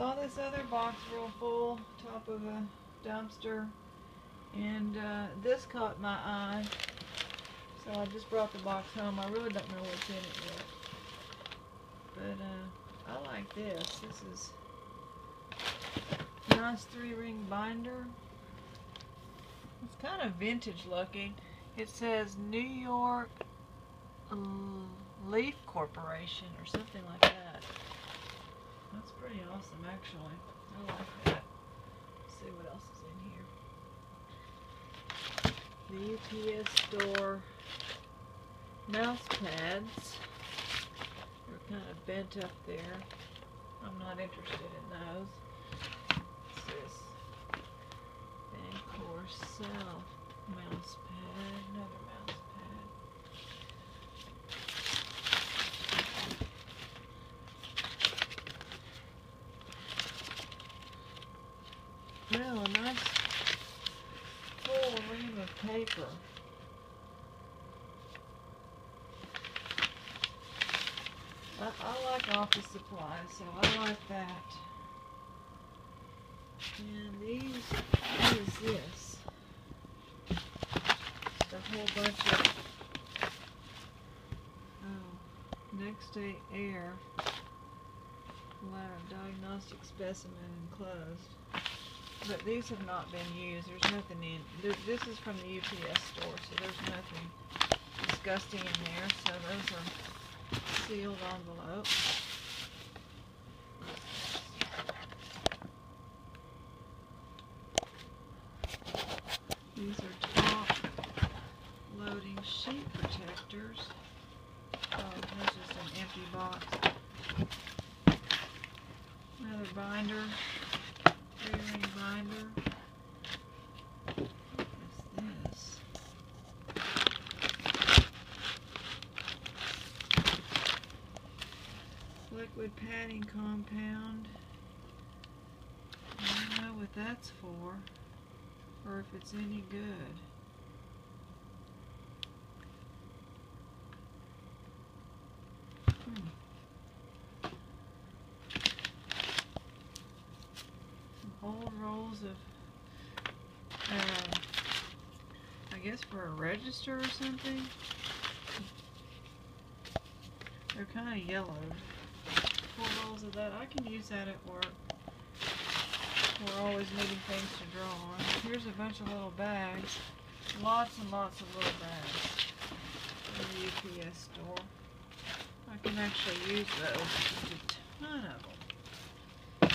Saw this other box real full, top of a dumpster, and uh, this caught my eye. So I just brought the box home. I really don't know what's in it yet. But uh, I like this. This is nice three ring binder. It's kind of vintage looking. It says New York Leaf Corporation or something like that. That's pretty awesome actually. I like that. Let's see what else is in here. The UPS store mouse pads. They're kind of bent up there. I'm not interested in those. What's this? Vancor Cell mouse pad. Another mouse pad. Well, a nice full ream of paper. I, I like office supplies, so I like that. And these, what is this? Just a whole bunch of, oh, next day air. Lab diagnostic specimen enclosed. But these have not been used. There's nothing in. Th this is from the UPS store, so there's nothing disgusting in there. So those are sealed envelope. These are top loading sheet protectors. Oh, that's just an empty box. Another binder, three ring binder. Liquid padding compound. I don't know what that's for or if it's any good. Hmm. Whole rolls of, uh, I guess for a register or something. They're kind of yellowed four rolls of that. I can use that at work. We're always needing things to draw on. Here's a bunch of little bags. Lots and lots of little bags in the UPS store. I can actually use those. There's a ton of them. I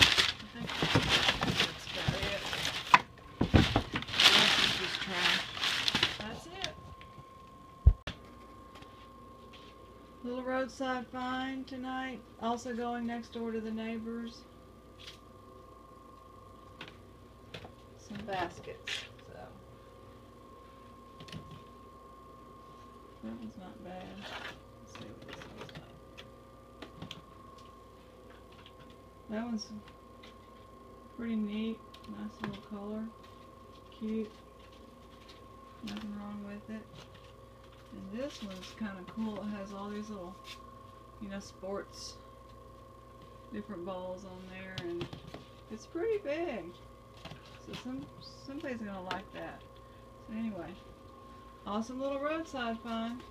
think that's about it. The rest is just trash. That's it. Little roadside find tonight. Also going next door to the neighbors. Some baskets. So that one's not bad. Let's see what this one's like. That one's pretty neat. Nice little color. Cute. Nothing wrong with it. And this one's kind of cool. It has all these little, you know, sports, different balls on there, and it's pretty big. So some somebody's gonna like that. So anyway, awesome little roadside find.